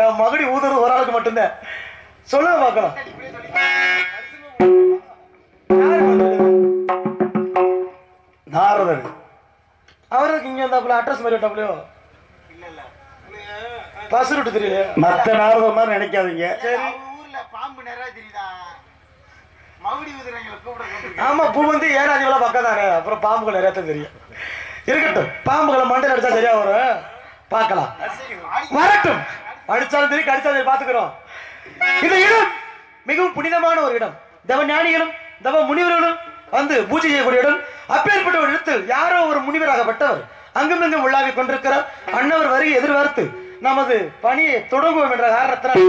என் மகடி ஊதுறது ஒரு ஆளுக்கு மட்டும்தான். சொல்லுங்க பார்க்கலாம். வந்தது? நாரதர். அவருக்கு இங்க வந்தாப்புல அட்ரஸ் மாதிரி விட்டாப்புலையோ பஸ் ரூட்டு தெரியல மத்த நாரதர் மாதிரி நினைக்காதீங்க. பாம்பு நிறைய தெரியுதா. ஆமா பூ வந்து ஏனாதிவெல்லாம் பக்கம் தானே அப்புறம் பாம்புகள் நிறைய தெரியும். இருக்கட்டும். பாம்புகளை மண்டையில் அடிச்சா சரியா வரும்? பார்க்கலாம். வரட்டும். அடிச்சாலும் சரி கடிச்சாலும் சரி பாத்துக்கிறோம். இந்த இடம். மிகவும் புனிதமான ஒரு இடம். தவ ஞானிகளும் தவ முனிவர்களும் வந்து பூஜை செய்யக்கூடிய இடம். அப்பேற்பட்ட ஒரு இடத்தில் யாரோ ஒரு முனிவராகப்பட்டவர் அங்கும் இங்கும் உள்ளாவிக் கொண்டிருக்கிறார். அன்னவர் வருகை எதிர்பார்த்து நமது பணியை தொடங்குவோம் என்ற காரணத்தினால்.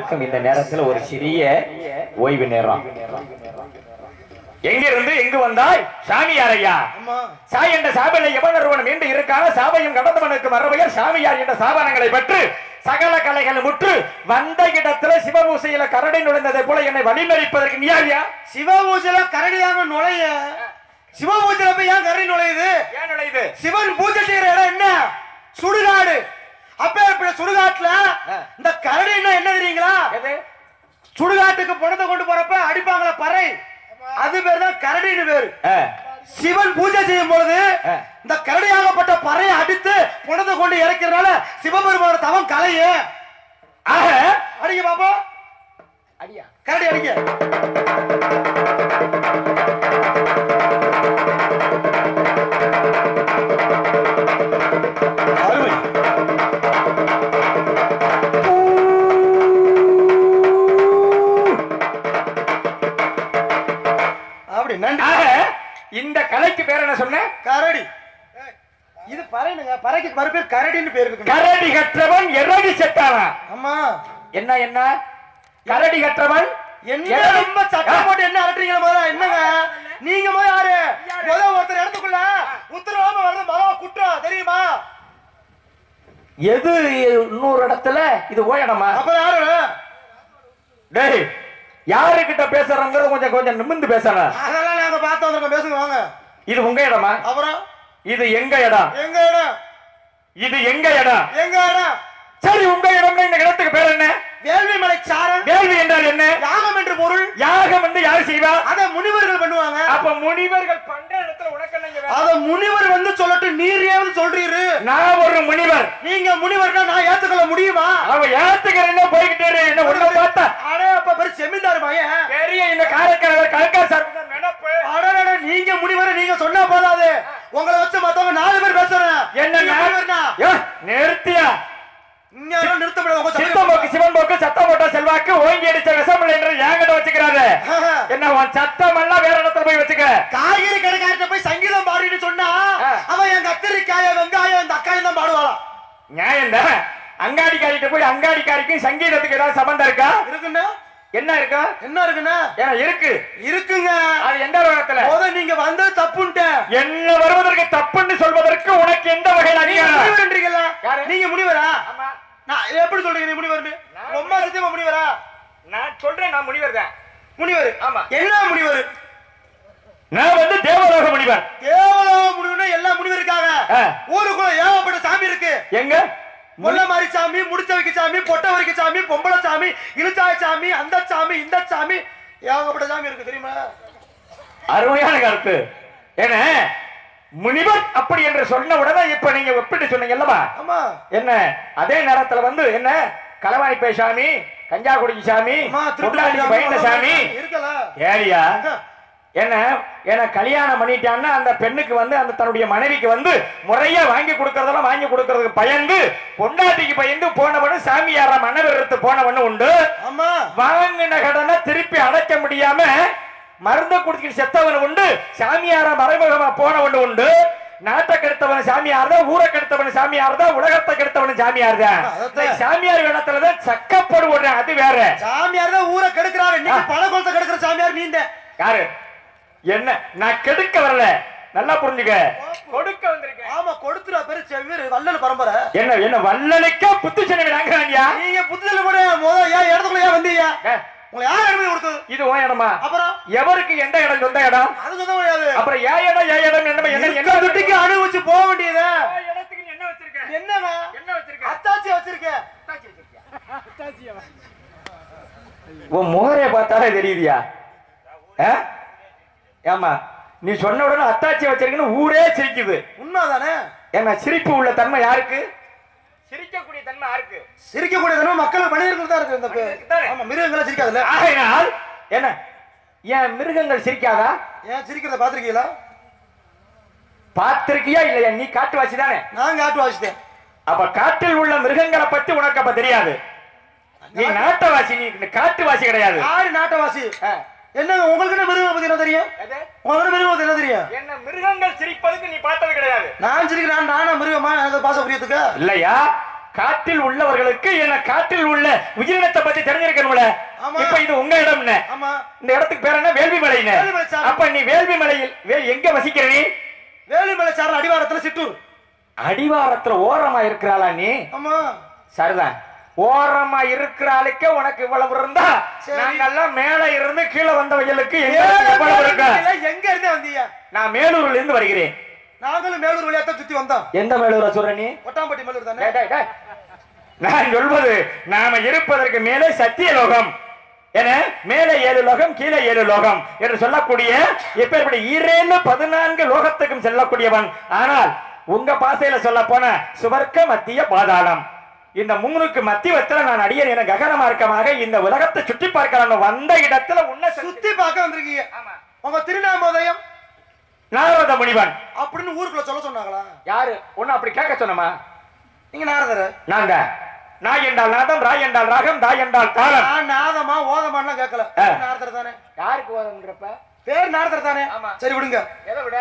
நாலு பேருக்கும் இந்த நேரத்துல ஒரு சிறிய ஓய்வு நேரம். எங்கிருந்து எங்கு வந்தாய்? சாமியார் ஐயா. சாய் என்ற சாபலை எவனொருவன் மீண்டு இருக்கான சாபையும் கடந்தவனுக்கு மறுபெயர் சாமியார் என்ற சாபனங்களை பெற்று சகல கலைகள் முற்று வந்த இடத்துல சிவபூசையில கரடை நுழைந்ததை போல என்னை வழிமறிப்பதற்கு நீ யாரியா சிவபூஜையில கரடியாக நுழைய. சிவபூஜையில போய் ஏன் கரடி நுழையுது? ஏன் நுழையுது? சிவன் பூஜை செய்யற இடம் என்ன? சுடுகாடு. சுடுகாட்டுல இந்த கரடி என்ன தெரியுங்களா? சுடுகாட்டுக்கு பணத்தை கொண்டு போறப்ப அடிப்பாங்களா பறை. அது பேர் தான் கரடின்னு பேரு. சிவன் பூஜை செய்யும் பொழுது. இந்த கரடியாகப்பட்ட பறையை அடித்து பணத்தை கொண்டு இறக்கிறதுனால சிவபெருமானோட தவம் கலையே. ஆக அடிங்க பாப்பா. அடியா? கரடி அடிங்க. கலைக்கு பேர் என்ன சொன்ன? கரடி. இது பறைனுங்க பறைக்கு மறுபேர் கரடின்னு பேர் இருக்கு கரடி கற்றவன் எரடி செத்தானா? ஆமா என்ன என்ன? கரடி கற்றவன் என்ன ரொம்ப சட்டம் போட்டு என்ன அரட்டுறீங்க முதல்ல? என்னங்க? நீங்க போய் யாரு? முத ஒருத்தர் இடத்துக்குள்ள உத்தரவாம வருது. மகா குற்றம் தெரியுமா? எது இன்னொரு இடத்துல? இது ஓயடமா அப்புறம் யாரு? டேய் யாருக்கிட்ட பேசுறோங்கிறது கொஞ்சம் கொஞ்சம் நிமிந்து பேசணும் அதெல்லாம் நாங்க பார்த்து வந்திருக்கோம். பேசுங்க வாங்க. இது உங்க இடமா? அப்புறம் இது எங்க இடம்? எங்க இடம்? இது எங்க இடம்? எங்க இடம்? சரி உங்க இடம்னா இந்த இடத்துக்கு பேர் என்ன? வேள்வி மலை சாரன் வேள்வி என்றால் என்ன? யாகம் என்று பொருள்? யாகம் வந்து யார் செய்வா? அத முனிவர்கள் பண்ணுவாங்க. அப்ப முனிவர்கள் பண்ற இடத்துல உனக்கு? அத முனிவர் வந்து சொல்லட்டும் நீர் ஏன் சொல்றீரு? நான் ஒரு முனிவர். நீங்க முனிவர்னா நான் ஏத்துக்கொள்ள முடியுமா? அவ ஏத்துக்கிறேன்னு போய்கிட்டே. என்ன உன்னை பார்த்தா? அடே அப்ப பெரிய செமிந்தார் பையன். பெரிய இந்த காரைக்கால் கலக்கா சார் நினைப்பு அடடட, நீங்க முனிவர் நீங்க சொன்னா போதாது உங்களை வச்சு மத்தவங்க நாலு பேர் பேசுறேன் என்ன நீங்க நான்- முனிவர்னா? ஏ, நிறுத்தியா முடியாது. உங்க சித்தம் போட்ட செல்வாக்கு ஓங்கி அடிச்ச விஷமில்லை என்று என்கிட்ட வச்சுக்கிறாரு. என்ன உன் சத்தம் எல்லாம் வேற இடத்துல போய் வச்சுக்க. காய்கறி கடைக்காரர்கிட்ட போய் சங்கீதம் பாடின்னு சொன்னா. அவன் என் கத்திரிக்காய வெங்காயம் இந்த தக்காளி தான் பாடுவாளாம். நியாயம் தான் அங்காடிக்காரிட்ட போய் அங்காடிக்காரிக்கும் சங்கீதத்துக்கு ஏதாவது சம்பந்தம் இருக்கா? இருக்குன்னா என்ன இருக்கா? என்ன இருக்குன்னா இருக்கு. இருக்குங்க. அது எந்த உலகத்துல? போத நீங்க வந்தது தப்புன்ட்ட. என்ன வருவதற்கு தப்புன்னு சொல்வதற்கு உனக்கு எந்த வகையில் நீங்க முனிவரா ஆமா. நான் எப்படி சொல்றீங்க நீ முனிவர்னு? நான் ரொம்ப சத்தியமா முனிவரா? நான் சொல்றேன் நான் முனிவர் தான். முனிவர். ஆமா. என்ன முனிவர். நான் வந்து தேவலோக முனிவர். கேவலம் முனிவர்னா எல்லா முனிவர் இருக்காங்க. ஊருக்குள்ள ஏகப்பட்ட சாமி இருக்கு. எங்க? முல்ல மாதிரி சாமி முடிச்ச வைக்க சாமி பொட்டை வரைக்கும் சாமி பொம்பளை சாமி இழுச்சாய சாமி அந்த சாமி இந்த சாமி ஏகப்பட்ட சாமி இருக்கு தெரியுமா? அருமையான கருத்து. என்ன முனிவர் அப்படி என்று சொன்ன உடனே இப்ப நீங்க ஒப்பிட்டு சொன்னீங்க அல்லவா? ஆமா. என்ன அதே நேரத்துல வந்து என்ன? களவாணிப்பை சாமி கஞ்சாக்குடிக்கு சாமி அம்மா, திருட்டு முட்டாளிக்கு பயந்த சாமி. ஏலியா என்ன என்ன கல்யாணம் பண்ணிட்டான்னா அந்த பெண்ணுக்கு வந்து அந்த தன்னுடைய மனைவிக்கு வந்து முறையா வாங்கி கொடுக்கறதெல்லாம் வாங்கி கொடுக்கறதுக்கு பயந்து பொண்டாட்டிக்கு பயந்து போனவனு சாமியார மனவிரத்து போனவனு உண்டு. வாங்கின கடனை திருப்பி அடைக்க முடியாம மருந்து குடிச்சு செத்தவன் உண்டு சாமியார மறைமுகமா போனவன் உண்டு. நாட்டை கெடுத்தவன் சாமியார் தான் ஊரை கெடுத்தவன் சாமியார் தான் உலகத்தை கெடுத்தவன் சாமியார் தான். சாமியார் இடத்துலதான் சக்கப்படுவோம் அது வேற. சாமியார் தான் ஊரை கெடுக்கிறாரு. நீங்க பல குளத்தை கெடுக்கிற சாமியார் நீங்க யாரு? என்ன? நான் கெடுக்க வரல. நல்லா புரிஞ்சுக்க. கொடுக்க வந்திருக்கேன். ஆமா கொடுத்துறா பெரு செவ்வீர் வல்லல் பரம்பரை. என்ன என்ன வல்லனுக்கே புத்து சொன்ன நாங்கிறாங்க நீங்க புத்தல கூட முத ஏன் இடத்துக்குள்ள ஏன் வந்தீங்க உங்களை யார் அனுமதி கொடுத்தது? இது உன் இடமா? அப்புறம்? எவருக்கு எந்த இடம் சொந்த இடம்? அது சொல்ல முடியாது அப்புறம் ஏன் இடம் ஏன் இடம் என்ன என்ன என்ன துட்டிக்கு அனுபவிச்சு போக வேண்டியது. இடத்துக்கு என்ன வச்சிருக்க? என்னங்க என்ன வச்சிருக்க? அத்தாச்சி வச்சிருக்கேன் உன் முகரைய பார்த்தாலே தெரியுதியா? ஆ? ஏம்மா நீ சொன்ன உடனே அத்தாச்சி வச்சிருக்கன்னு ஊரே சிரிக்குது. உண்மைதானே? ஏன்னா சிரிப்பு உள்ள தன்மை யாருக்கு? சிரிக்கக்கூடிய தன்மை யாருக்கு? சிரிக்கக்கூடிய தினம் மக்கள் மனிதர்கள் தான் இருக்கு இந்த. ஆமா மிருகங்களை சிரிக்காதுல்ல? ஆகையினால் என்ன? ஏன் மிருகங்கள் சிரிக்காதா? ஏன் சிரிக்கிறத பாத்திருக்கீங்களா பார்த்திருக்கியா இல்லையா? நீ காட்டுவாசி தானே? நான் காட்டு வாசித்தேன் அப்ப காட்டில் உள்ள மிருகங்களை பத்தி உனக்கு அப்ப தெரியாது. நீ நாட்டவாசி நீ காட்டுவாசி கிடையாது. யாரு நாட்டவாசி? ஆ. என்னங்க உங்களுக்கு என்ன மிருகம் பத்தி என்ன தெரியும்? உங்களுக்கு என்ன மிருகம் பத்தி என்ன தெரியும்? என்ன மிருகங்கள் சிரிப்பதுக்கு நீ பார்த்தது கிடையாது. நான் சிரிக்கிறேன் நானா மிருகமா? எனக்கு பாச புரியத்துக்கு இல்லையா? காட்டில் உள்ளவர்களுக்கு என்ன காட்டில் உள்ள உயிரினத்தை பத்தி தெரிஞ்சிருக்கணும்ல. இப்ப இது உங்க இடம்னு. ஆமா. இந்த இடத்துக்கு பேர் என்ன? வேள்வி மலைன்னு. அப்ப நீ வேள்வி மலையில் எங்க வசிக்கிற நீ? வேலுமலை சாரல் அடிவாரத்துல சிட்டூர் அடிவாரத்துல ஓரமா இருக்கிறாளா நீ? ஆமா. சரிதான். ஓரமா இருக்கிற ஆளுக்கே உனக்கு இவ்வளவு இருந்தா. நாங்கெல்லாம் மேல இருந்து கீழே இருக்கு? பேர் எங்க இருந்தே வந்தீங்க? நான் மேலூர்ல இருந்து வருகிறேன். நாங்களும் மேலூர் வழியாத்தான் சுத்தி வந்தோம். எந்த மேலூரை சொல்ற நீ? ஒட்டாம்பட்டி மேலூர் தானே. நான் சொல்வது நாம இருப்பதற்கு மேலே சத்தியலோகம். என மேலே ஏழு லோகம் கீழே ஏழு லோகம் என்று சொல்லக்கூடிய இப்ப ஈரேழு பதினான்கு லோகத்துக்கும் செல்லக்கூடியவன். ஆனால் உங்க பாசையில சொல்ல போன சுவர்க்க மத்திய பாதாளம். இந்த மூணுக்கு மத்தியத்துல நான் அடியேன் என ககன மார்க்கமாக இந்த உலகத்தை சுற்றி பார்க்கலாம் வந்த இடத்துல உன்னை சுத்தி பார்க்க வந்திருக்கீங்க. உங்க திருநாமோதயம்? நாரத முனிவன். அப்படின்னு ஊருக்குள்ள சொல்ல சொன்னாங்களா? யாரு? உன்னை அப்படி கேட்க சொன்னமா? நீங்க நாரதர். நாங்க. நாய் என்றால் நாதம் ராய் என்றால் ராகம் தாய் என்றால் தாளம். நான் நாதமா ஓதமான்லாம் கேட்கல. நாரதர் தானே? யாருக்கு ஓதம்ன்றப்ப பேர் நாரதர் தானே? ஆமா. சரி விடுங்க. எதை விட?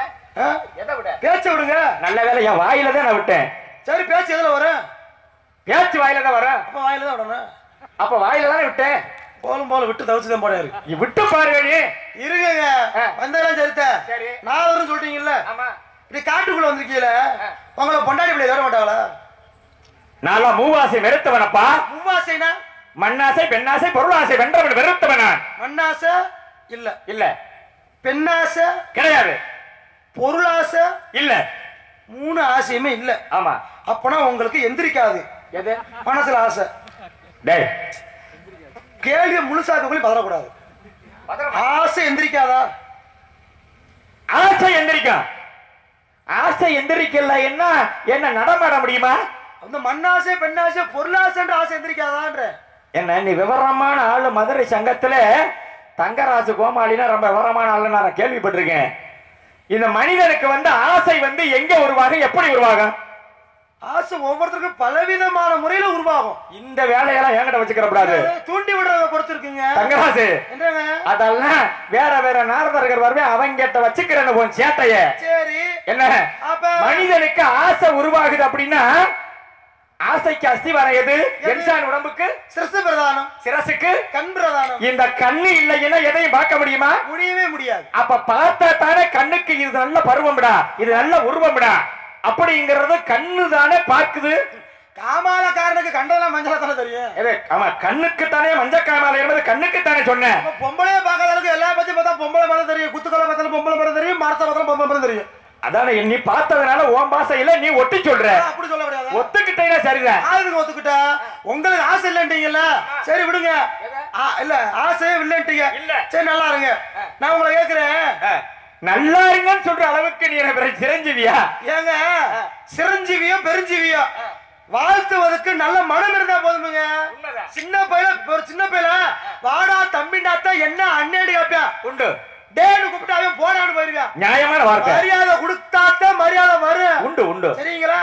எதை விட? பேச்ச விடுங்க. நல்ல வேலை என் வாயில தான் நான் விட்டேன். சரி பேச்சு எதுல வரும்? பேச்சு வாயில தான் வர. அப்ப வாயில தான் விடணும். அப்ப வாயில தானே விட்டேன். போலும் போல விட்டு தவிச்சு தான் போறாரு நீ விட்டு பாருங்க இருங்க ஆ. வந்ததெல்லாம் சரித்த. சரி. நாரதர்னு சொல்றீங்கல்ல ஆமா. இப்படி காட்டுக்குள்ள வந்திருக்கீங்களே. உங்களை பொண்டாடி பிள்ளை வர மாட்டாங்களா? நான்லாம் மூவாசை வெறுத்தவனப்பா. முவ்வாசைனா மண்ணாசை பெண்ணாசை பொருளாசை வென்றவன் வெறுத்தவன் நான். மண்ணாசை? இல்ல. இல்ல. பெண்ணாசை? கிடையாது. பொருளாசை? இல்ல. மூணு ஆசையுமே இல்ல. ஆமா. அப்பனா உங்களுக்கு எந்திரிக்காது. எது? மனசுல ஆசை. டேய். கேள்வியை முழுசாக்குள்ளே பதறக்கூடாது. ஆசை எந்திரிக்காதா? ஆசை எந்திரிக்கும் ஆசை எந்திரிக்கல என்ன? என்ன நடமாட முடியுமா? அந்த மண்ணாசை பெண்ணாசை பொருளாசைன்ற ஆசை எந்திரிக்காதான்ற. என்ன நீ விவரமான ஆளு மதுரை சங்கத்துல தங்கராசு கோமாளினா ரொம்ப விவரமான ஆளு நான் கேள்விப்பட்டிருக்கேன். இந்த மனிதனுக்கு வந்து ஆசை வந்து எங்க உருவாகும்? எப்படி உருவாகும்? ஆசை ஒவ்வொருத்தருக்கும் பலவிதமான முறையில உருவாகும். இந்த வேலையெல்லாம் என்கிட்ட வச்சுக்கிற கூடாது தூண்டி விடுறத பொறுத்து இருக்குங்க தங்கராசு அதெல்லாம் வேற வேற நாரதர்கள் வருவேன் அவங்க கிட்ட வச்சுக்கிறேன்னு போன் சேட்டைய. சரி. என்ன? அப்ப? மனிதனுக்கு ஆசை உருவாகுது அப்படின்னா ஆசைக்கு அஸ்திவாரம் எது? என்சான் உடம்புக்கு? சிரசு பிரதானம். சிரசுக்கு? கண் பிரதானம். இந்த கண்ணு இல்லைன்னா எதையும் பார்க்க முடியுமா? முடியவே முடியாது. அப்ப பார்த்தா தானே கண்ணுக்கு இது நல்ல பருவம்டா இது நல்ல உருவம்டா. அப்படிங்கறது கண்ணு தானே பார்க்குது. காமாலக்காரனுக்கு கண்டதெல்லாம் மஞ்சளா தானே தெரியும் ஆமா கண்ணுக்கு தானே மஞ்ச காமாலை என்பது கண்ணுக்கு தானே சொன்னேன் பொம்பளையே பார்க்காத அளவுக்கு எல்லா பத்தி பார்த்தா பொம்பளை மரம் தெரியும். குத்துக்கலை பார்த்தாலும் பொம்பளை மரம் தெரியும். மரத்தை பார்த்தாலும் பொம்பளை மரம் தெரியும். அதானே நீ பார்த்ததுனால உன் பாசையில நீ ஒட்டி சொல்ற. அப்படி சொல்ல முடியாது? ஒத்துக்கிட்டேன்னா சரிதான். ஆளுங்க ஒத்துக்கிட்டா? உங்களுக்கு ஆசை இல்லைன்றீங்கல்ல? சரி விடுங்க. ஆ, இல்ல ஆசையே இல்லைன்றீங்க. இல்ல. சரி நல்லா இருங்க. நான் உங்களை கேக்குறேன் நல்லா இருங்கன்னு சொல்ற அளவுக்கு நீ எனக்கு சிரஞ்சீவியா? ஏங்க சிரஞ்சீவியோ பெருஞ்சீவியோ வாழ்த்துவதற்கு நல்ல மனம் இருந்தா போதுமுங்க. சின்ன பையல ஒரு சின்ன பையல வாடா தம்பிண்டாத்தா என்ன அண்ணேடி கேப்பியா உண்டு. டேன்னு கூப்பிட்டு அவன் போடான்னு போயிருக்கான் நியாயமான வார்த்தை. மரியாதை கொடுத்தாத்தான் மரியாதை வரும். உண்டு உண்டு. சரிங்களா?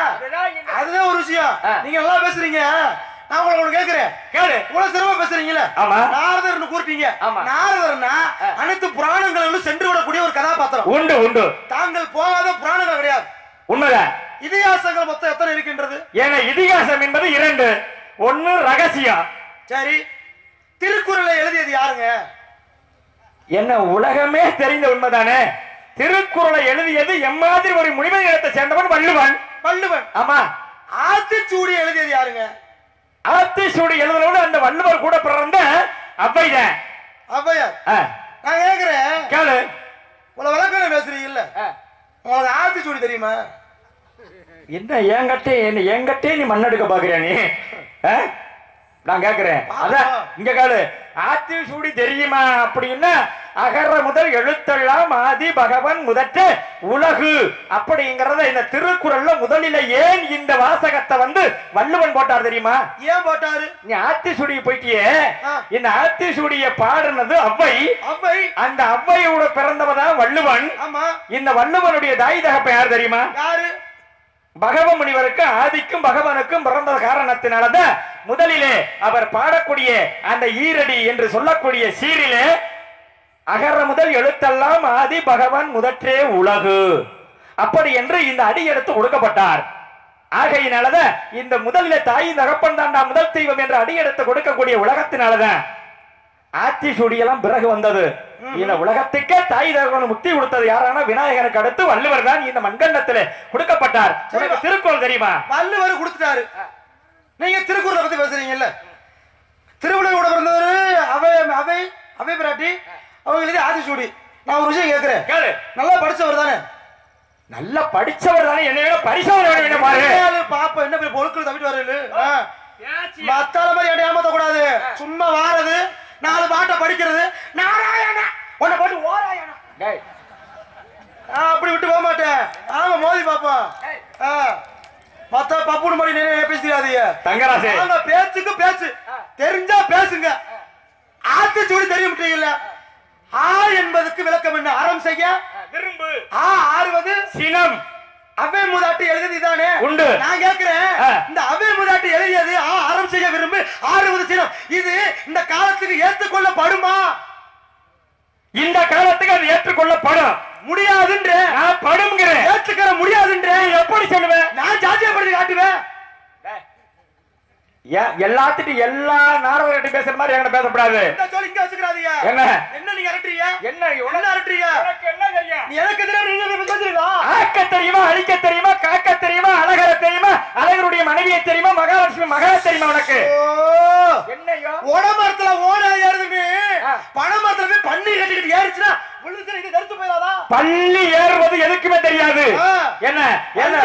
அதுதான் ஒரு விஷயம். நீங்க நல்லா பேசுறீங்க. நான் உங்களை ஒண்ணு கேக்குறேன். கேளு. இவ்வளவு சிரமமா பேசுறீங்கல்ல? ஆமா. நாரதர்னு கூப்பிட்டீங்க. ஆமா. நாரதர்னா அனைத்து புராணங்களிலும் சென்று விடக்கூடிய ஒரு கதாபாத்திரம். உண்டு உண்டு. தாங்கள் போகாத புராணங்கள் கிடையாது. உண்மைதான் இதிகாசங்கள் மொத்தம் எத்தனை இருக்கின்றது? ஏன்னா இதிகாசம் என்பது இரண்டு. ஒன்னு ரகசியம். சரி. திருக்குறளை எழுதியது யாருங்க? என்ன உலகமே தெரிந்த உண்மைதானே? திருக்குறளை எழுதியது எம்மாதிரி ஒரு முனிவர் இடத்தை சேர்ந்தவன் வள்ளுவன். வள்ளுவன். ஆமா. ஆத்திச்சூடி எழுதியது யாருங்க? ஆத்திசூடி எழுதுனோடு அந்த வள்ளுவர் கூட பிறந்த அவ்வைதான் ஔவையார் ஆ, நான் கேக்குறேன். கேளு. உங்களை விளக்கம் பேசுறீங்கல்ல. உங்களுக்கு ஆத்திச்சூடி தெரியுமா? என்ன என்கிட்ட என்ன என்கிட்டே நீ மண்ணெடுக்க பாக்குறியா நீ? நான் கேக்குறேன். அதான் இங்க கேளு. ஆத்திசூடி தெரியுமா அப்படின்னா அகர முதல் எழுத்தெல்லாம் ஆதி பகவன் முதற்ற உலகு. அப்படிங்கறத இந்த திருக்குறள்ல முதலில ஏன் இந்த வாசகத்தை வந்து வள்ளுவன் போட்டார் தெரியுமா? ஏன் போட்டாரு? நீ ஆத்திசூடிய போயிட்டியே. ஆ. இந்த ஆத்திசூடிய பாடுனது அவ்வை. அவ்வை. அந்த அவ்வையோட பிறந்தவதான் வள்ளுவன். ஆமா. இந்த வள்ளுவனுடைய தாய் தகப்பன் யார் தெரியுமா? யாரு? பகவ முனிவருக்கு ஆதிக்கும் பகவானுக்கும் பிறந்த காரணத்தினாலதான் முதலிலே அவர் பாடக்கூடிய அந்த ஈரடி என்று சொல்லக்கூடிய சீரிலே அகர முதல் எழுத்தெல்லாம் ஆதி பகவான் முதற்றே உலகு. அப்படி என்று இந்த அடி எடுத்து கொடுக்கப்பட்டார். ஆகையினாலதான் இந்த முதலிலே தாய் தகப்பன் தாண்டா முதல் தெய்வம் என்று அடி எடுத்து கொடுக்கக்கூடிய உலகத்தினாலதான் ஆத்தி சுடியெல்லாம் பிறகு வந்தது. இந்த உலகத்துக்கே தாய் தகவன் முக்தி கொடுத்தது யாரான விநாயகனுக்கு அடுத்து வள்ளுவர் தான் இந்த மண்கண்டத்திலே கொடுக்கப்பட்டார். திருக்குறள் தெரியுமா? வள்ளுவர் கொடுத்துட்டாரு. நீங்க திருக்குறளை பத்தி பேசுறீங்கல்ல. திருவள்ளுவர் பிறந்தவரு அவை அவை அவை பிராட்டி. அவங்க எழுதி ஆதிச்சூடி நான் ஒரு விஷயம் கேட்கிறேன் கேளு. நல்லா படிச்சவர் தானே? நல்லா படிச்சவர் தானே? என்ன வேணும் என்ன பாரு. பாப்போம் என்ன பெரிய பொருட்கள் தவிட்டு வரல மத்தால மாதிரி என்ன ஏமாத்த கூடாது சும்மா வாரது நாலு பாட்டை படிக்கிறது. நாராயண! உன்னை போட்டு ஓராயண! டேய், நான் அப்படி விட்டு போக மாட்டேன். ஆமா மோதி பாப்போம் ஆ. மத்த பப்புனு மாதிரி நீங்க பேச தெரியாதீங்க தங்கராசு. பேச்சுக்கு பேச்சு. தெரிஞ்சா பேசுங்க. ஆத்திச்சூடி தெரிய முடியல ஆ என்பதுக்கு விளக்கம் என்ன? அறம் செய்ய? விரும்பு. ஆ ஆறுவது? சினம். அவை மூதாட்டி எழுதியது இதானே? உண்டு. நான் கேக்குறேன் ஆ. இந்த அவை மூதாட்டி எழுதியது ஆ அறம் செய்ய விரும்பு. ஆறுவது சினம். இது இந்த காலத்துக்கு ஏத்துக்கொள்ளப்படுமா இந்த காலத்துக்கு அது ஏற்றுக்கொள்ளப்படும். முடியாதுன்ற நான் படுங்கிறேன் ஏத்துக்கிற முடியாதுன்ற எப்படி சொல்லுவேன் நான் சாட்சியப்படுத்தி காட்டுவேன். எல்லாத்துட்டும் எல்லா நாடகத்தையும் பேசுற மாதிரி என்கிட்ட சொல்லி இங்க வச்சுக்கிறாதீங்க? என்ன? என்ன நீங்க அரட்டுறீங்க? என்ன என்ன அரட்டுறீங்க? என்ன தெரியும்? எனக்கு எதிராக ஆக்க தெரியுமா அழிக்க தெரியுமா காக்க தெரியுமா அழகர தெரியுமா அழகருடைய மனைவியை தெரியுமா மகாலட்சுமி மகள தெரியுமா உனக்கு? என்னையோ? உடமரத்துல ஓட ஏறுதுன்னு ஆ. பணமரத்துல போய் பண்ணி கட்டிக்கிட்டு ஏறிச்சுன்னா பள்ளி ஏறுவது எதுக்குமே தெரியாது. என்ன என்ன?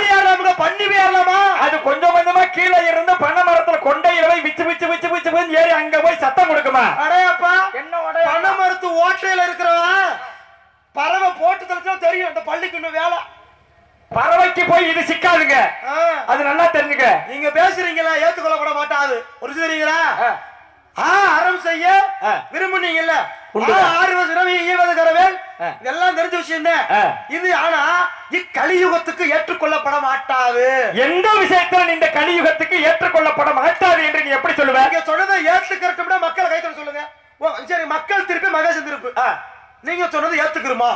பண்ணி ஏறலாமா? அது கொஞ்சம் கொஞ்சமா கீழே இருந்து பனை மரத்துல கொண்டையில போய் விச்சு விச்சு விச்சு விச்சு விச்சு ஏறி அங்க போய் சத்தம் கொடுக்குமா? அடையப்பா என்ன உடைய பணமரத்து ஓட்டையில இருக்கிறவன் பறவை போட்டு தெளிச்சா தெரியும் இந்த பள்ளிக்கு இன்னும் வேலை. பறவைக்கு போய் இது சிக்காதுங்க. அது நல்லா தெரிஞ்சுக்க. நீங்க பேசுறீங்களா? ஏத்துக்கொள்ளப்பட மாட்டாது. ஒரு தெரியுங்களா ஆ. ஆ அறம் செய்ய. விரும்புனீங்கல்ல ஆறுவது இரவு ஈவது கரவேல். இதெல்லாம் தெரிஞ்ச விஷயம் தான். இது ஆனா இக்கலியுகத்துக்கு ஏற்றுக்கொள்ளப்பட மாட்டாது எந்த விஷயத்துல இந்த கலியுகத்துக்கு ஏற்றுக்கொள்ளப்பட மாட்டாது என்று நீ எப்படி சொல்லுவ நீங்க சொன்னதை ஏத்துக்கிறத விட மக்களை கைத்தொட சொல்லுங்க ஓ, சரி மக்கள் திருப்பி மகேசன் திருப்பு. நீங்க சொன்னது ஏத்துக்கிறோமா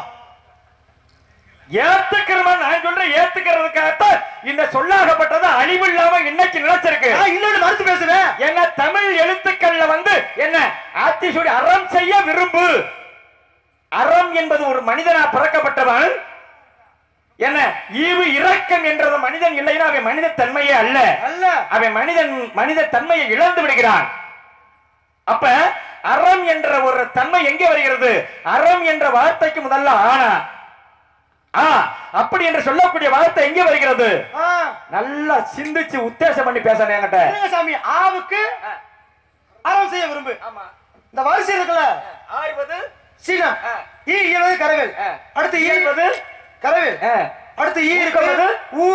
ஏத்துக்கிறமா நான் சொல்றேன் ஏத்துக்கிறதுக்காகத்தான் இந்த சொல்லாகப்பட்டது அழிவு இல்லாம இன்னைக்கு நினைச்சிருக்கு நான் இன்னொன்னு மறுத்து பேசுவேன் என்ன தமிழ் எழுத்துக்கள்ல வந்து என்ன ஆத்திசூடி அறம் செய்ய விரும்பு. அறம் என்பது ஒரு மனிதனா பிறக்கப்பட்டவன். என்ன ஈவு இரக்கம் என்றது மனிதன் இல்லைன்னா அவன் மனித தன்மையே அல்ல. அல்ல. அவன் மனிதன் மனித தன்மையை இழந்து விடுகிறான். அப்ப அறம் என்ற ஒரு தன்மை எங்கே வருகிறது? அறம் என்ற வார்த்தைக்கு முதல்ல ஆனா அப்படி என்று சொல்லக்கூடிய வார்த்தை எங்கே வருகிறது? நல்லா சிந்திச்சு உத்தேசம் பண்ணி பேசணும் என்கிட்ட. சாமி ஆவுக்கு அறம் செய்ய விரும்பு. இந்த வரிசை இருக்குல்ல? ஆறுவது சீனம். ஈ இருபது கரவேல். அடுத்து இருபது கரவேல் அடுத்து ஈ இருக்கிறது. ஊ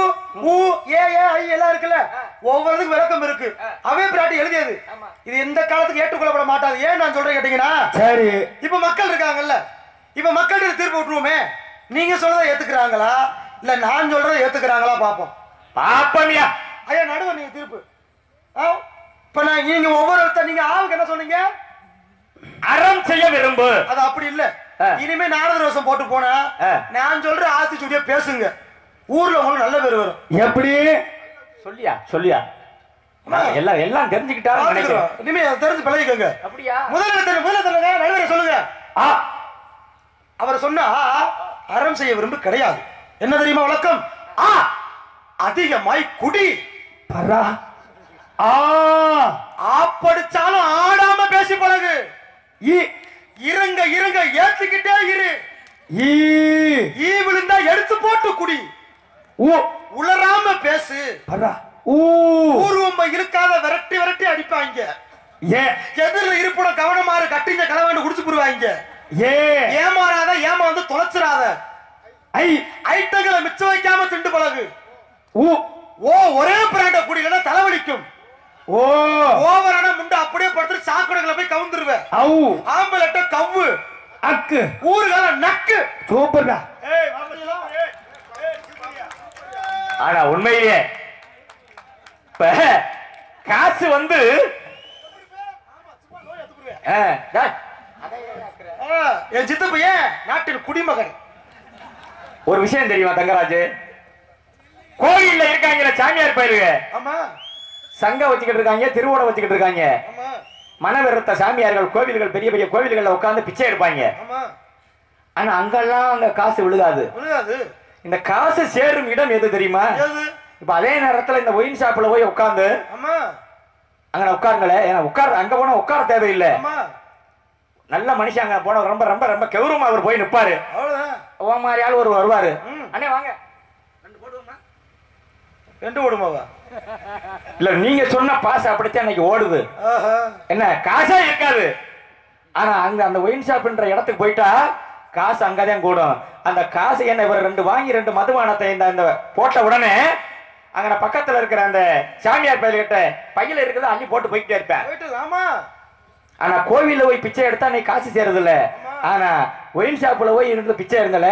ஊ ஏ ஏ ஐ எல்லாம் இருக்குல்ல? ஒவ்வொருத்துக்கும் விளக்கம் இருக்கு. அவே பிராட்டி எழுதியது. இது எந்த காலத்துக்கு ஏற்றுக்கொள்ளப்பட மாட்டாது. ஏன் நான் சொல்றேன் கேட்டீங்கன்னா சரி. இப்ப மக்கள் இருக்காங்கல்ல? இப்ப மக்கள் தீர்ப்பு விட்டுருவோமே. நீங்க சொல்றதை ஏத்துக்கிறாங்களா? இல்ல நான் சொல்றதை ஏத்துக்கிறாங்களா பாப்போம். பாப்பமியா. ஐயா நடுவர் நீங்க தீர்ப்பு? இப்ப நான் நீங்க ஒவ்வொருத்தர் நீங்க ஆவுக்கு என்ன சொன்னீங்க? அறம் செய்ய விரும்பு. அது அப்படி இல்ல. இனிமே நாரத ரோசம் போட்டு போனா. நான் சொல்ற ஆத்திச்சூடியா பேசுங்க. ஊர்ல உங்களுக்கு நல்ல பேர் வரும். எப்படி? சொல்லியா சொல்லியா. எல்லாம் எல்லாம் தெரிஞ்சுக்கிட்டாலும் நினைக்கிறேன். பாத்துக்கிறோம். இனிமே தெரிஞ்சு பழகிக்கோங்க. அப்படியா? முதல்ல முதல்ல தெரியுங்க நடுவரை சொல்லுங்க. அவர் சொன்னா அறம் செய்ய விரும்பு கிடையாது. என்ன தெரியுமா வழக்கம் ஆ அதிகமாய் குடி. பரா. ஆ ஆப்படிச்சாலும் ஆடாம பேசி பழகு. இ இருங்க இருங்க ஏத்துக்கிட்டே இரு. ஈ. ஈ விழுந்தா எடுத்து போட்டு குடி. உளராம பேசு. ஊர்வம்ப இழுக்காத விரட்டி விரட்டி அடிப்பாங்க. எதிரில் இருப்புட கவனமாறு கட்டிங்க கலவாண்டு குடிச்சு போடுவாங்க. ஏ. ஏமாறாத ஏமாந்து தொலைச்சிடாத. ஐ ஐட்டங்களை மிச்சம் வைக்காம திண்டு பழகு. உ ஓ ஒரே பிராண்ட குடியிலன்னா தலைவலிக்கும். ஓ. ஓவரான முண்டை அப்படியே படுத்துட்டு சாக்கடைகளை போய் கவுந்துருவேன் ஔ ஆம்பளட்ட கவ்வு. அக்கு. ஊருகால நக்கு. சூப்பர்டா. ஆனா உண்மையிலேயே இப்ப காசு வந்து என் சித்தப்பு ஏன் நாட்டின் குடிமகன்? ஒரு விஷயம் தெரியுமா தங்கராஜ்? கோயில்ல இருக்காங்க சாமியார் பயிருங்க ஆமா. சங்கம் வச்சுக்கிட்டு இருக்காங்க திருவோணம் வச்சுக்கிட்டு இருக்காங்க. மனவிருத்த சாமியார்கள் கோவில்கள் பெரிய பெரிய கோவில்கள்ல உட்கார்ந்து பிச்சை எடுப்பாங்க. ஆனா அங்கெல்லாம் அங்க காசு விழுகாது. இந்த காசு சேரும் இடம் எது தெரியுமா? இப்ப அதே நேரத்துல இந்த ஒயின் ஷாப்ல போய் உட்கார்ந்து ஆமா. அங்க உட்காருங்களே ஏன்னா உட்கார் அங்க போனா உட்கார தேவையில்லை. நல்ல மனுஷன் அங்க போன ரொம்ப ரொம்ப ரொம்ப கௌரவமா அவர் போய் நிப்பாரு. அவ்வளவுதான். மாதிரி ஆள் ஒரு வருவாரு. அண்ணே வாங்க. ரெண்டு ஓடுமாவா? இல்ல நீங்க சொன்ன பாஸ் அப்படித்தான் இன்னைக்கு ஓடுது. என்ன காசே இருக்காது. ஆனா அங்க அந்த ஒயின் ஷாப்ன்ற இடத்துக்கு போயிட்டா காசு அங்கதான் கூடும். அந்த காசு என்ன இவர் ரெண்டு வாங்கி ரெண்டு மதுபானத்தை இந்த போட்ட உடனே அங்க பக்கத்துல இருக்கிற அந்த சாமியார் பயில்கிட்ட பையில இருக்கிறத அள்ளி போட்டு போய்கிட்டே இருப்பேன். ஆமா ஆனா கோவில்ல போய் பிச்சை எடுத்தா நீ காசு சேருது இல்ல ஆனா ஒயின் ஷாப்ல போய் இருந்து பிச்சை எடுங்கல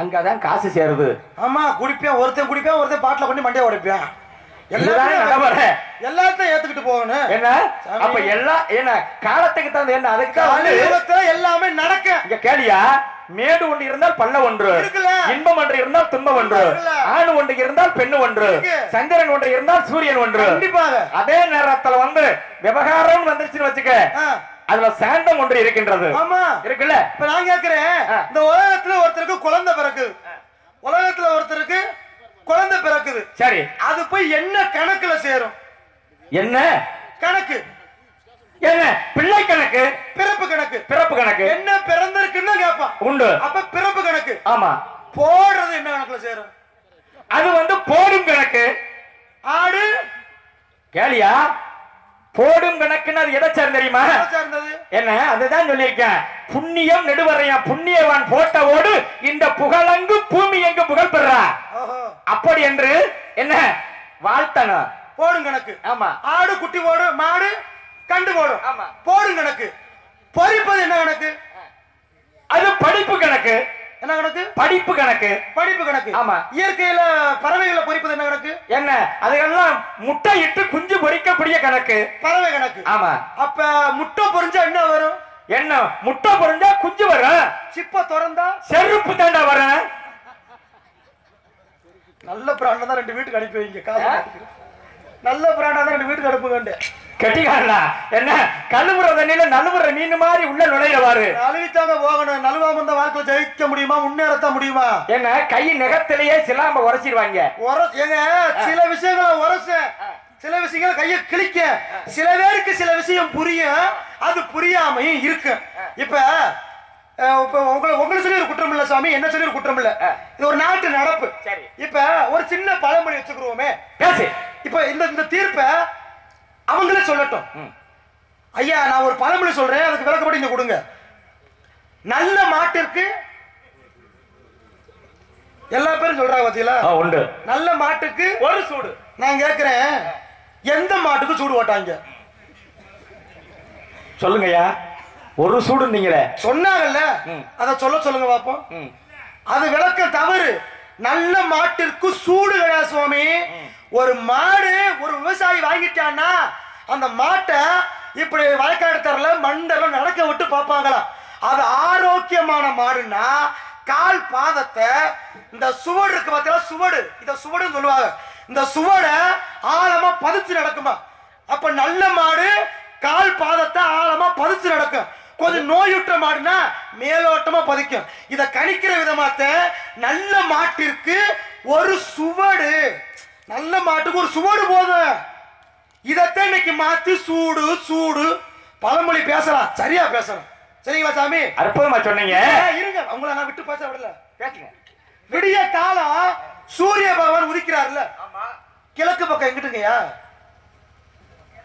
அங்கதான் காசு சேருது. ஆமா குடிப்பேன் ஒருத்தன் குடிப்பேன் ஒருத்தன் பாட்டில் கொண்டு மண்டையை உடைப்பேன். எல்லாத்தையும் ஏத்துக்கிட்டு போகணும். என்ன? அப்ப எல்லாம் என்ன காலத்துக்கு தகுந்த என்ன? அதுக்கு எல்லாமே நடக்க. இங்க கேளியா? மேடு ஒன்று இருந்தால் பல்ல ஒன்று. இன்பம் ஒன்று இருந்தால் துன்பம் ஒன்று. ஆண் ஒன்று இருந்தால் பெண்ணு ஒன்று. சந்திரன் ஒன்று இருந்தால் சூரியன் ஒன்று. அதே நேரத்துல வந்து விவகாரம் வந்துருச்சுன்னு வச்சுக்க அதுல சாந்தம் ஒன்று இருக்கின்றது. ஆமா. இருக்குல்ல? இப்ப நான் கேக்குறேன். இந்த உலகத்துல ஒருத்தருக்கு குழந்தை பிறக்குது. உலகத்துல ஒருத்தருக்கு குழந்தை பிறக்குது. சரி. அது போய் என்ன கணக்குல சேரும்? என்ன? கணக்கு. என்ன? பிள்ளை கணக்கு? பிறப்பு கணக்கு. பிறப்பு கணக்கு. என்ன பிறந்திருக்குன்னு கேட்பான் உண்டு. அப்ப பிறப்பு கணக்கு. ஆமா. போடுறது என்ன கணக்குல சேரும்? அது வந்து போடும் கணக்கு. ஆடு. கேளியா? போடும் கணக்குன்னு அது எதை சார் தெரியுமா? என்ன அதுதான் சொல்லியிருக்கேன். புண்ணியம் நெடுவரையா புண்ணியவான் போட்டவோடு இந்த புகழங்கு பூமி எங்கு புகழ் பெறா அப்படி என்று என்ன வாழ்த்தணும் போடும் கணக்கு. ஆமா. ஆடு குட்டி போடும் மாடு கண்டு போடும். ஆமா. போடும் கணக்கு. பொறிப்பது என்ன கணக்கு? அது படிப்பு கணக்கு. என்ன கணக்கு? படிப்பு கணக்கு. படிப்பு கணக்கு. ஆமா. இயற்கையில பறவைகளை பொறிப்பது என்ன கணக்கு? என்ன? அதுக்கெல்லாம் முட்டை இட்டு குஞ்சு பொறிக்கக்கூடிய கணக்கு. பறவை கணக்கு. ஆமா. அப்ப முட்டை பொறிஞ்சா என்ன வரும்? என்ன? முட்டை பொறிஞ்சா குஞ்சு வரும். சிப்ப திறந்தா? செருப்பு தாண்டா வரும். நல்ல பிராண்டா தான் ரெண்டு வீட்டுக்கு அனுப்பி வைங்க. நல்ல பிராண்டா தான் வீட்டுக்கு அனுப்புங்க கெட்டிக்காரனா? என்ன? கழுவுற தண்ணியில நழுவுற மீன் மாதிரி உள்ள நுழையவாரு அழுவித்தாங்க போகணும். நலுவாம இந்த வாழ்க்கையில ஜெயிக்க முடியுமா? முன்னேறத்தான் முடியுமா? என்ன? கை நெகத்திலேயே சிலாம்ப உரைச்சிருவாங்க உர ஏங்க சில விஷயங்களை உரச சில விஷயங்களை கைய கிழிக்க. சில பேருக்கு சில விஷயம் புரியும் அது புரியாமையும் இருக்கு. இப்ப இப்ப உங்களை உங்களை சொல்லி ஒரு குற்றம் இல்ல சாமி என்ன சொல்லி ஒரு குற்றம் இல்ல. இது ஒரு நாட்டு நடப்பு. இப்ப ஒரு சின்ன பழமொழி வச்சுக்கிறோமே பேசு. இப்ப இந்த இந்த தீர்ப்பை அவங்களே சொல்லட்டும். ஐயா நான் ஒரு பழமொழி சொல்றேன் அதுக்கு விளக்கப்படி இங்க கொடுங்க. நல்ல மாட்டிற்கு எல்லா பேரும் சொல்றாங்க பாத்தீங்களா? உண்டு. நல்ல மாட்டுக்கு ஒரு சூடு. நான் கேக்குறேன். எந்த மாட்டுக்கு சூடு ஓட்டாங்க சொல்லுங்கய்யா ஒரு சூடு நீங்களே. சொன்னாங்கல்ல. அத சொல்ல சொல்லுங்க பாப்போம். அது விளக்கம் தவறு. நல்ல மாட்டிற்கு சூடு கிடையாது சுவாமி. ஒரு மாடு ஒரு விவசாயி வாங்கிட்டான்னா அந்த மாட்டை இப்படி வழக்காடு தரல மண்டல நடக்க விட்டு பார்ப்பாங்களாம் அது ஆரோக்கியமான மாடுன்னா கால் பாதத்தை இந்த சுவடு இருக்கு பார்த்தீங்களா சுவடு? இதை சுவடுன்னு சொல்லுவாங்க. இந்த சுவடை ஆழமா பதிச்சு நடக்குமா? அப்ப நல்ல மாடு கால் பாதத்தை ஆழமா பதிச்சு நடக்கும். கொஞ்சம் நோயுற்ற மாடுனா மேலோட்டமா பதிக்கும். இதை கணிக்கிற விதமாத்த நல்ல மாட்டிற்கு ஒரு சுவடு. நல்ல மாட்டுக்கு ஒரு சுவடு போதும். இதத்தான் இன்னைக்கு மாத்தி சூடு சூடு. பழமொழி பேசலாம். சரியா பேசலாம் சரிங்களா சாமி? அற்புதமா சொன்னீங்க. இருங்க. உங்களை நான் விட்டு பேச விடல. பேசுங்க. விடிய காலம் சூரிய பகவான் உதிக்கிறார்ல. கிழக்கு பக்கம் எங்கிட்டுங்கய்யா?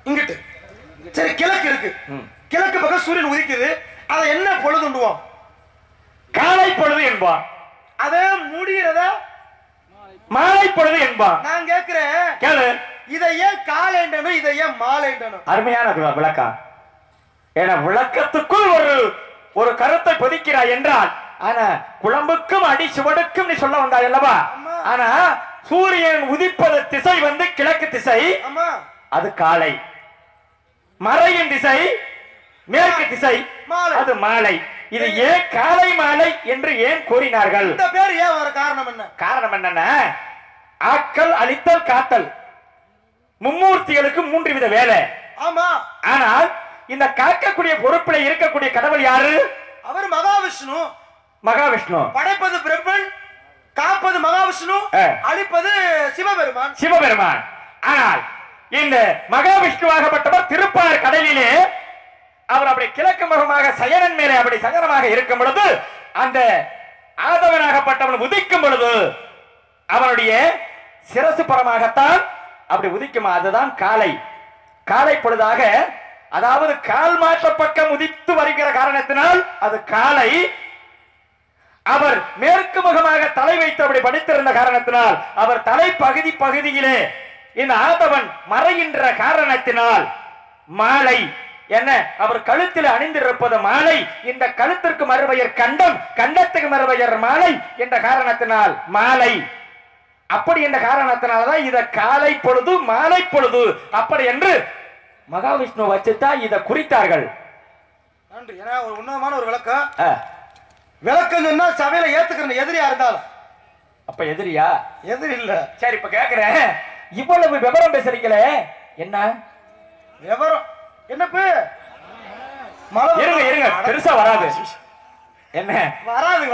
இங்கிட்டு. சரி கிழக்கு இருக்கு. கிழக்கு பக்கம் சூரியன் உதிக்குது. அதை என்ன பொழுதுண்டுவோம்? காலை பொழுது என்பான் அதை முடிகிறத மாலை பொழுது என்பான் நான் கேக்குறேன் கேளு. இதை ஏன் காலேண்டனும் இதை ஏன் மாலேண்டனும்? அருமையான விளக்கம் என விளக்கத்துக்குள் ஒரு ஒரு கருத்தை பொதிக்கிறாய் என்றால் ஆனா குழம்புக்கும் அடி சுவடுக்கும் நீ சொல்ல வந்தாய் அல்லவா. ஆனா சூரியன் உதிப்பது திசை வந்து கிழக்கு திசை அது காலை. மறையின் திசை மேற்கு திசை மாலை. அது மாலை. இது ஏன் காலை மாலை என்று ஏன் கூறினார்கள் இந்த பேர் ஏன் வர காரணம் என்ன? காரணம் என்னன்னா ஆக்கல் அழித்தல் காத்தல். மும்மூர்த்திகளுக்கு மூன்று வித வேலை. ஆமா. ஆனால் இந்த காக்கக்கூடிய பொறுப்பில் இருக்கக்கூடிய கடவுள் யாரு? அவர் மகாவிஷ்ணு. மகாவிஷ்ணு. படைப்பது பிரம்மன் காப்பது மகாவிஷ்ணு. அழிப்பது சிவபெருமான். சிவபெருமான். ஆனால் இந்த மகாவிஷ்ணுவாகப்பட்டவர் திருப்பார் கடலிலே அவர் அப்படி கிழக்கு முகமாக சயனன் மேலே அப்படி சங்கரமாக இருக்கும் பொழுது அந்த ஆதவனாகப்பட்டவன் உதிக்கும் பொழுது அவனுடைய சிரசு பரமாகத்தான் அப்படி உதிக்குமா? அதுதான் காலை. காலை பொழுதாக அதாவது கால் மாற்ற பக்கம் உதித்து வருகிற காரணத்தினால் அது காலை. அவர் மேற்கு முகமாக தலை வைத்து அப்படி படித்திருந்த காரணத்தினால் அவர் தலை பகுதி பகுதியிலே இந்த ஆதவன் மறைகின்ற காரணத்தினால் மாலை. என்ன? அவர் கழுத்தில் அணிந்திருப்பது மாலை. இந்த கழுத்திற்கு மறுபெயர் கண்டம் கண்டத்துக்கு மறுபெயர் மாலை என்ற காரணத்தினால் மாலை. அப்படி என்ற காரணத்தினாலதான் இத காலை பொழுது மாலை பொழுது அப்படி என்று மகாவிஷ்ணு வச்சுதான் இதை குறித்தார்கள். நன்றி. ஏன்னா ஒரு உன்னதமான ஒரு விளக்கம். விளக்கம் சொன்னா சபையில ஏத்துக்கிற எதிரியா இருந்தாலும். அப்ப எதிரியா? எதிரி இல்ல. சரி இப்ப கேக்குறேன். இவ்வளவு விவரம் பேசுறீங்களே. என்ன? விவரம். என்னப்பு? இருங்க இருங்க. பெருசா வராது. என்ன? வராது